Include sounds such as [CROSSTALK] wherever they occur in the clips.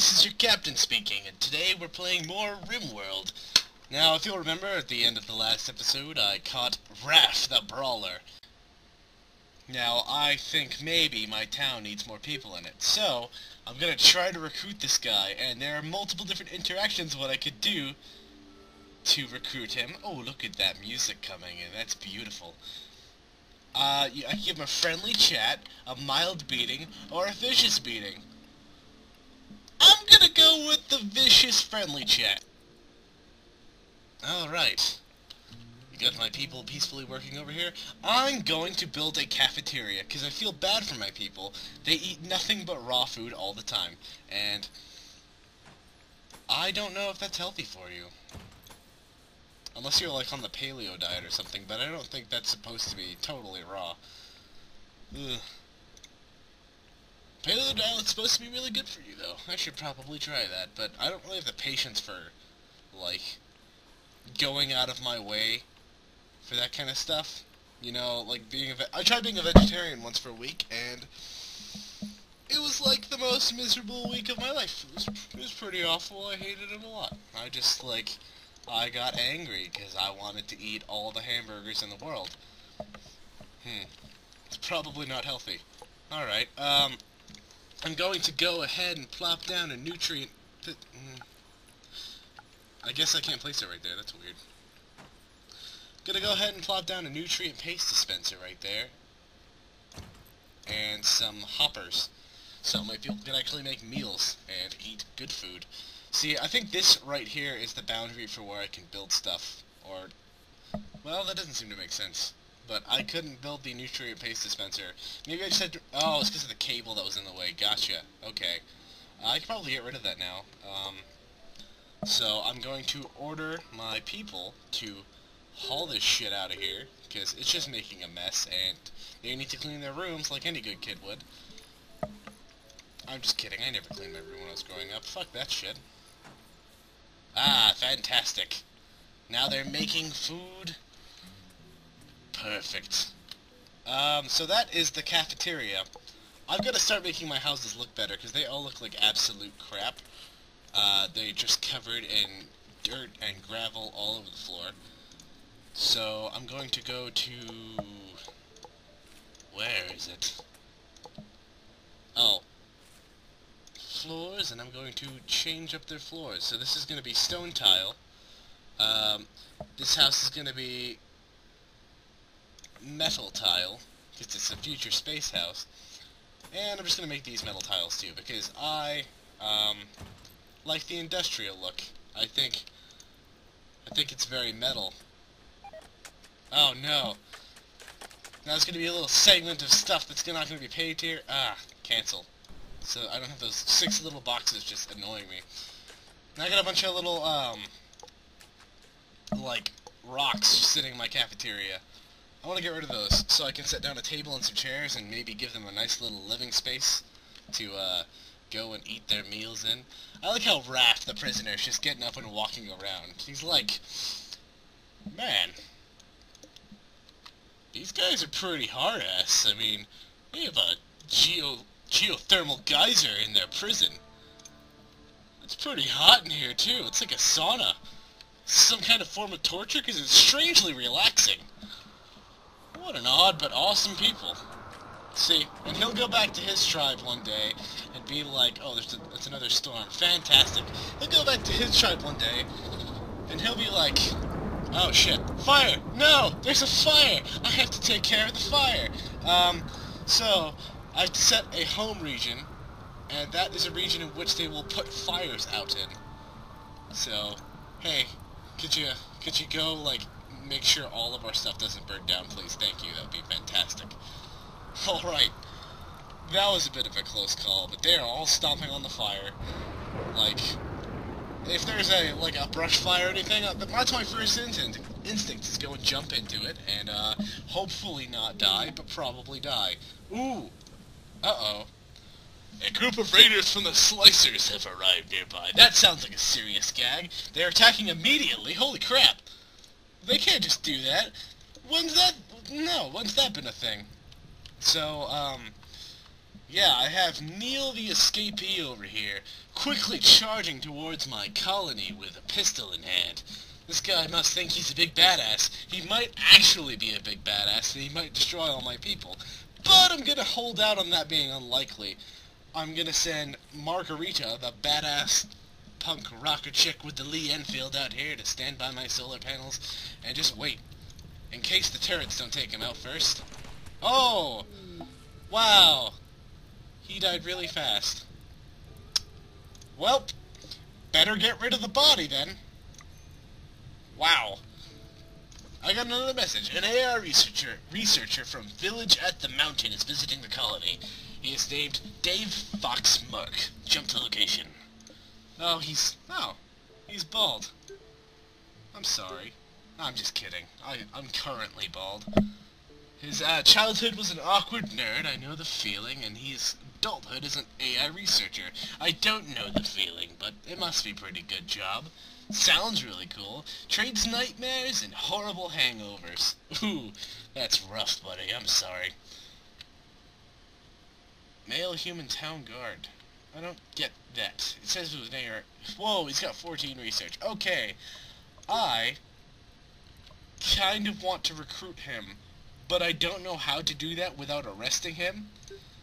this is your captain speaking, and today we're playing more RimWorld. Now, if you'll remember, at the end of the last episode, I caught Raph the Brawler. Now, I think maybe my town needs more people in it, so I'm gonna try to recruit this guy, and there are multiple different interactions what I could do to recruit him. Oh, look at that music coming in, that's beautiful. Uh, I can give him a friendly chat, a mild beating, or a vicious beating. With the vicious friendly chat. Alright. You got my people peacefully working over here. I'm going to build a cafeteria, because I feel bad for my people. They eat nothing but raw food all the time. And I don't know if that's healthy for you. Unless you're like on the paleo diet or something, but I don't think that's supposed to be totally raw. Ugh. Paleo diet's supposed to be really good for you, though. I should probably try that, but I don't really have the patience for, like, going out of my way for that kind of stuff. You know, like being a I tried being a vegetarian once for a week, and it was like the most miserable week of my life. It was, it was pretty awful. I hated it a lot. I just, like, I got angry because I wanted to eat all the hamburgers in the world. Hmm. It's probably not healthy. Alright, um... I'm going to go ahead and plop down a nutrient... Mm. I guess I can't place it right there, that's weird. Gonna go ahead and plop down a nutrient paste dispenser right there. And some hoppers. So my people can actually make meals and eat good food. See, I think this right here is the boundary for where I can build stuff. Or, well, that doesn't seem to make sense but I couldn't build the nutrient paste dispenser. Maybe I just had to... Oh, it's because of the cable that was in the way. Gotcha. Okay. Uh, I can probably get rid of that now. Um, so I'm going to order my people to haul this shit out of here, because it's just making a mess, and they need to clean their rooms like any good kid would. I'm just kidding. I never cleaned my room when I was growing up. Fuck that shit. Ah, fantastic. Now they're making food. Perfect. Um, so that is the cafeteria. I've got to start making my houses look better, because they all look like absolute crap. Uh, they're just covered in dirt and gravel all over the floor. So, I'm going to go to... Where is it? Oh. Floors, and I'm going to change up their floors. So this is going to be stone tile. Um, this house is going to be metal tile, because it's a future space house. And I'm just going to make these metal tiles too, because I um, like the industrial look. I think I think it's very metal. Oh no. Now there's going to be a little segment of stuff that's not going to be paid here. Ah, cancel. So I don't have those six little boxes just annoying me. Now I got a bunch of little, um, like, rocks sitting in my cafeteria. I want to get rid of those so I can set down a table and some chairs and maybe give them a nice little living space to uh, go and eat their meals in. I like how Raph, the prisoner, is just getting up and walking around. He's like, man, these guys are pretty hard-ass. I mean, they have a geo geothermal geyser in their prison. It's pretty hot in here, too. It's like a sauna. Some kind of form of torture, because it's strangely relaxing. What an odd but awesome people. See, and he'll go back to his tribe one day and be like, oh, there's, a, there's another storm. Fantastic. He'll go back to his tribe one day and he'll be like, oh shit, fire! No, there's a fire! I have to take care of the fire. Um, so, I have set a home region, and that is a region in which they will put fires out in. So, hey, could you, could you go, like, make sure all of our stuff doesn't burn down, please. Thank you. That would be fantastic. [LAUGHS] Alright. That was a bit of a close call, but they're all stomping on the fire. Like, if there's a, like, a brush fire or anything, uh, that's my first instinct. Instinct is go and jump into it, and, uh, hopefully not die, but probably die. Ooh. Uh-oh. A group of raiders from the Slicers have arrived nearby. That sounds like a serious gag. They're attacking immediately. Holy crap. They can't just do that. When's that? No, when's that been a thing? So, um, Yeah, I have Neil the Escapee over here, quickly charging towards my colony with a pistol in hand. This guy must think he's a big badass. He might actually be a big badass, and he might destroy all my people. But I'm gonna hold out on that being unlikely. I'm gonna send Margarita, the badass punk rocker chick with the Lee Enfield out here to stand by my solar panels and just wait. In case the turrets don't take him out first. Oh! Wow! He died really fast. Well, better get rid of the body then. Wow. I got another message. An AI researcher researcher from Village at the Mountain is visiting the colony. He is named Dave Fox Mark. Jump to location. Oh, he's... Oh. He's bald. I'm sorry. I'm just kidding. I, I'm currently bald. His uh, childhood was an awkward nerd, I know the feeling, and his adulthood is an AI researcher. I don't know the feeling, but it must be pretty good job. Sounds really cool. Trades nightmares and horrible hangovers. [LAUGHS] Ooh, that's rough, buddy. I'm sorry. Male human town guard. I don't get that. It says it was. Whoa, he's got 14 research. Okay. I kind of want to recruit him, but I don't know how to do that without arresting him.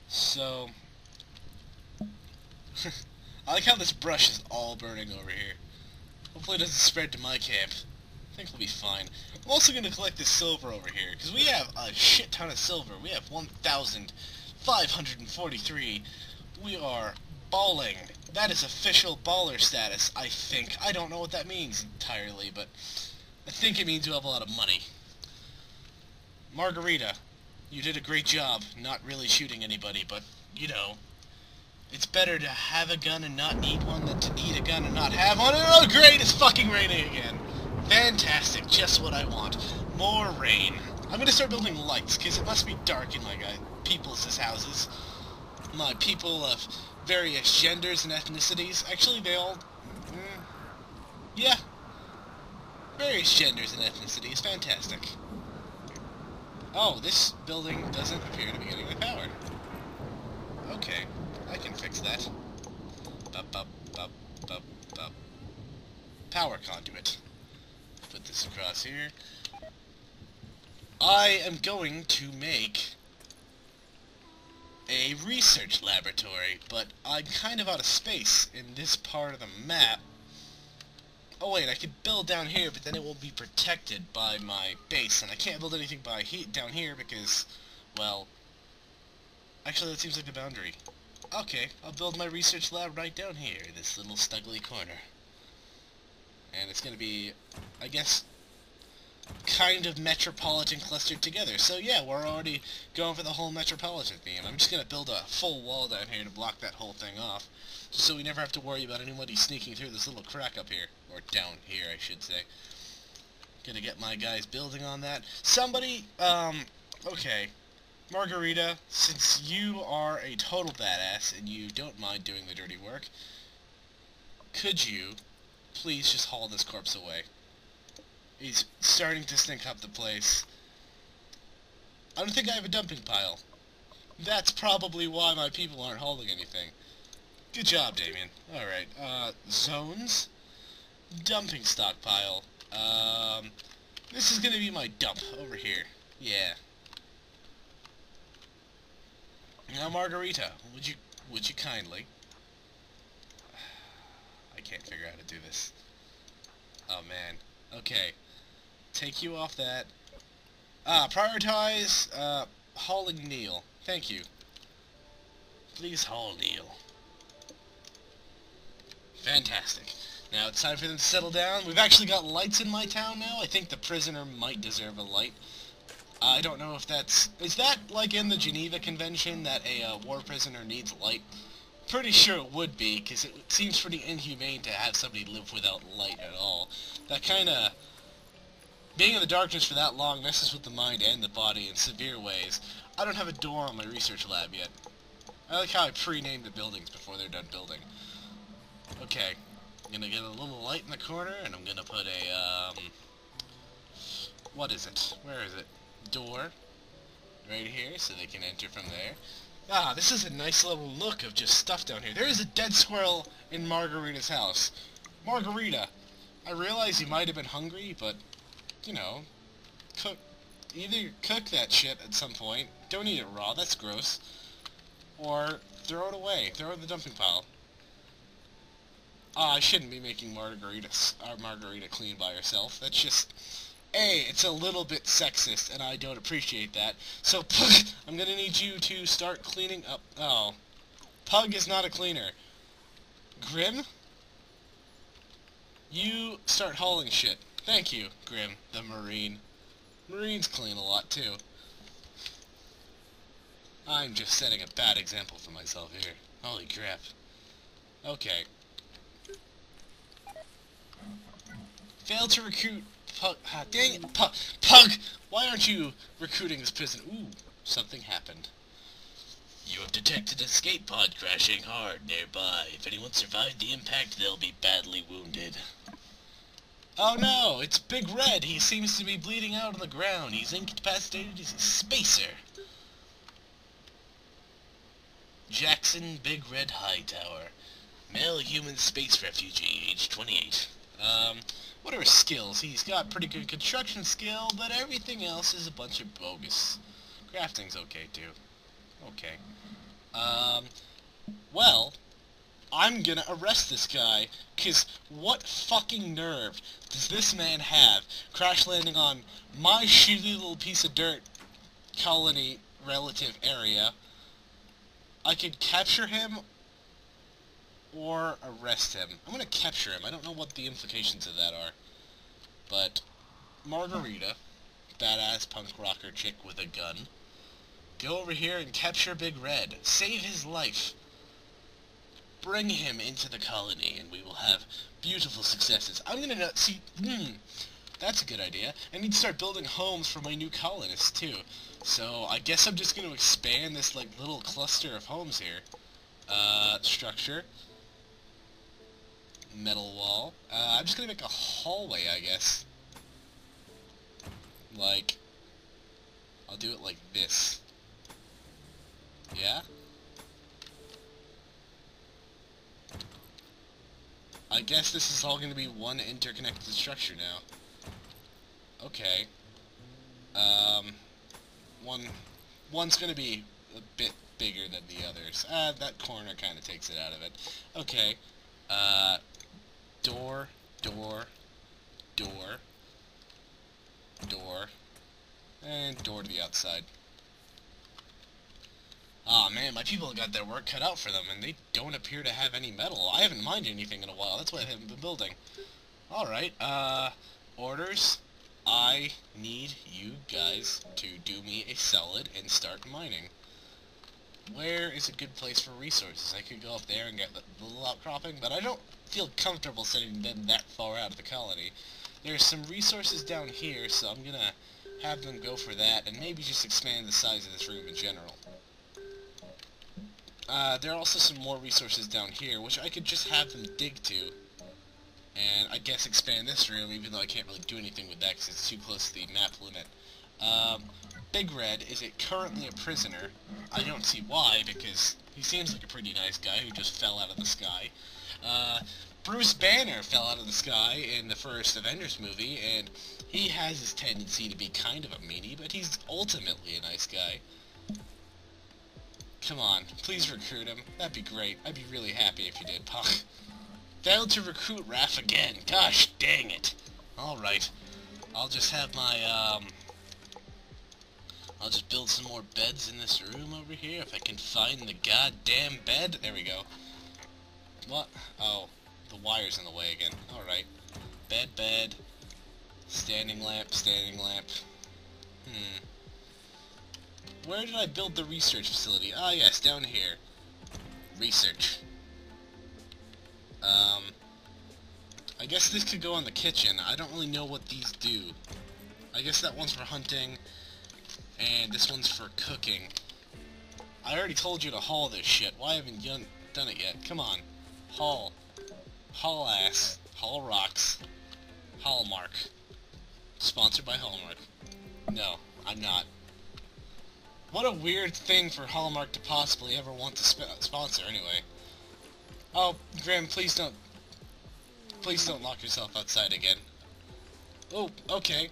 So... [LAUGHS] I like how this brush is all burning over here. Hopefully it doesn't spread to my camp. I think we'll be fine. I'm also going to collect this silver over here, because we have a shit ton of silver. We have 1,543. We are balling. That is official baller status, I think. I don't know what that means entirely, but I think it means you have a lot of money. Margarita, you did a great job not really shooting anybody, but, you know, it's better to have a gun and not need one than to need a gun and not have one. Oh, great! It's fucking raining again. Fantastic. Just what I want. More rain. I'm gonna start building lights, because it must be dark in my uh, people's houses. My people of various genders and ethnicities. Actually, they all... Mm, yeah. Various genders and ethnicities. Fantastic. Oh, this building doesn't appear to be getting the power. Okay. I can fix that. Bup, bup, bup, bup, bup. Power conduit. Put this across here. I am going to make a research laboratory, but I'm kind of out of space in this part of the map. Oh wait, I could build down here, but then it won't be protected by my base, and I can't build anything by heat down here because, well, actually that seems like the boundary. Okay, I'll build my research lab right down here, in this little stuggly corner. And it's to be, I guess, kind of metropolitan clustered together. So yeah, we're already going for the whole metropolitan theme. I'm just going to build a full wall down here to block that whole thing off, so we never have to worry about anybody sneaking through this little crack up here. Or down here, I should say. Gonna get my guys building on that. Somebody, um, okay, Margarita, since you are a total badass and you don't mind doing the dirty work, could you please just haul this corpse away? He's starting to stink up the place. I don't think I have a dumping pile. That's probably why my people aren't hauling anything. Good job, Damien. Alright, uh, zones? Dumping stockpile. Um, this is gonna be my dump over here. Yeah, now, Margarita, would you would you kindly? [SIGHS] I can't figure out how to do this. Oh man. Okay. Take you off that. Ah, prioritize uh, hauling Neil. Thank you. Please haul Neil. Fantastic. Now it's time for them to settle down. We've actually got lights in my town now. I think the prisoner might deserve a light. I don't know if that's... Is that, like, in the Geneva Convention that a uh, war prisoner needs light? Pretty sure it would be, because it seems pretty inhumane to have somebody live without light at all. That kind of... Being in the darkness for that long messes with the mind and the body in severe ways. I don't have a door on my research lab yet. I like how I pre-named the buildings before they're done building. Okay. I'm gonna get a little light in the corner, and I'm gonna put a, um... What is it? Where is it? door right here so they can enter from there. Ah, this is a nice little look of just stuff down here. There is a dead squirrel in Margarita's house. Margarita, I realize you might have been hungry, but, you know, cook, either cook that shit at some point, don't eat it raw, that's gross, or throw it away, throw it in the dumping pile. Ah, I shouldn't be making Margarita, our uh, Margarita clean by herself, that's just, A, it's a little bit sexist, and I don't appreciate that, so, [LAUGHS] Pug, I'm gonna need you to start cleaning up, oh, Pug is not a cleaner. Grim? You start hauling shit. Thank you, Grim, the Marine. Marines clean a lot, too. I'm just setting a bad example for myself here. Holy crap. Okay. Failed to recruit Pug. Ah, dang it, Pug. Pug! Why aren't you recruiting this prison? Ooh, something happened. You have detected escape pod crashing hard nearby. If anyone survived the impact, they'll be badly wounded. Oh no, it's Big Red. He seems to be bleeding out on the ground. He's incapacitated. He's a spacer. Jackson Big Red Hightower. Male human space refugee, age 28. Um, what are his skills? He's got pretty good construction skill, but everything else is a bunch of bogus. Crafting's okay, too. Okay. Um, well, I'm gonna arrest this guy, cause what fucking nerve does this man have crash landing on my shitty little piece of dirt colony relative area? I could capture him or arrest him. I'm gonna capture him. I don't know what the implications of that are. But Margarita, badass punk rocker chick with a gun, go over here and capture Big Red. Save his life bring him into the colony, and we will have beautiful successes. I'm gonna not see. Hmm, that's a good idea. I need to start building homes for my new colonists too. So I guess I'm just gonna expand this like little cluster of homes here. Uh, structure. Metal wall. Uh, I'm just gonna make a hallway, I guess. Like, I'll do it like this. Yeah? I guess this is all going to be one interconnected structure now. Okay. Um, one, one's going to be a bit bigger than the others. Uh, that corner kind of takes it out of it. Okay. Uh, door, door, door, door, and door to the outside. Oh, man, my people got their work cut out for them, and they don't appear to have any metal. I haven't mined anything in a while. That's why I haven't been building. Alright, uh, orders. I need you guys to do me a solid and start mining. Where is a good place for resources? I could go up there and get the little outcropping, but I don't feel comfortable sending them that far out of the colony. There's some resources down here, so I'm gonna have them go for that, and maybe just expand the size of this room in general. Uh, there are also some more resources down here, which I could just have them dig to. And I guess expand this room, even though I can't really do anything with that because it's too close to the map limit. Um, Big Red is it currently a prisoner. I don't see why, because he seems like a pretty nice guy who just fell out of the sky. Uh, Bruce Banner fell out of the sky in the first Avengers movie, and he has his tendency to be kind of a meanie, but he's ultimately a nice guy. Come on, please recruit him. That'd be great. I'd be really happy if you did, Puck. Failed to recruit Raph again. Gosh dang it. Alright. I'll just have my, um... I'll just build some more beds in this room over here if I can find the goddamn bed. There we go. What? Oh, the wire's in the way again. Alright. Bed, bed. Standing lamp, standing lamp. Hmm. Where did I build the research facility? Ah, yes, down here. Research. Um, I guess this could go on the kitchen. I don't really know what these do. I guess that one's for hunting, and this one's for cooking. I already told you to haul this shit. Why haven't you done it yet? Come on. Haul. Haul ass. Haul rocks. Hallmark. Sponsored by Hallmark. No, I'm not. What a weird thing for Hallmark to possibly ever want to sp sponsor, anyway. Oh, Grim, please don't... Please don't lock yourself outside again. Oh, okay.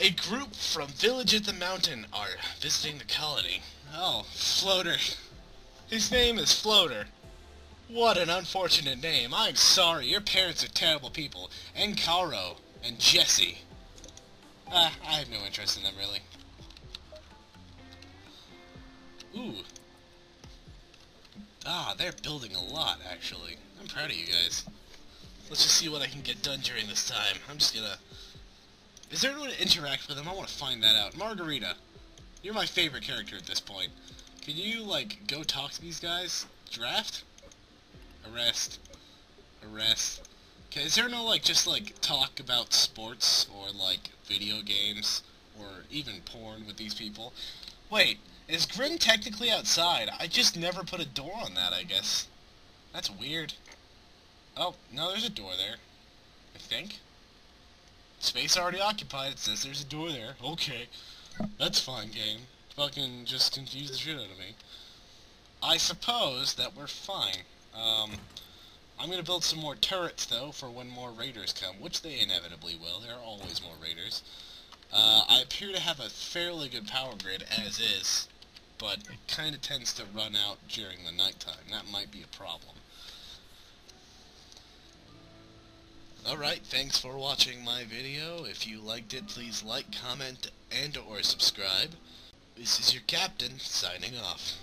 A group from Village at the Mountain are visiting the colony. Oh, Floater. His name is Floater. What an unfortunate name. I'm sorry. Your parents are terrible people. And Caro. And Jesse. Ah, I have no interest in them, really. Ooh. Ah, they're building a lot, actually. I'm proud of you guys. Let's just see what I can get done during this time. I'm just gonna... Is there anyone to interact with them? I want to find that out. Margarita, you're my favorite character at this point. Can you, like, go talk to these guys? Draft? Arrest. Arrest. Okay, is there no, like, just, like, talk about sports or, like, video games or even porn with these people? Wait, is Grim technically outside? I just never put a door on that, I guess. That's weird. Oh, no, there's a door there. I think. Space already occupied. It says there's a door there. Okay. That's fine, game. Fucking just confuse the shit out of me. I suppose that we're fine. Um, I'm gonna build some more turrets, though, for when more raiders come, which they inevitably will. There are always more raiders. Uh, I appear to have a fairly good power grid as is, but it kind of tends to run out during the nighttime. That might be a problem. Alright, thanks for watching my video. If you liked it, please like, comment, and or subscribe. This is your captain, signing off.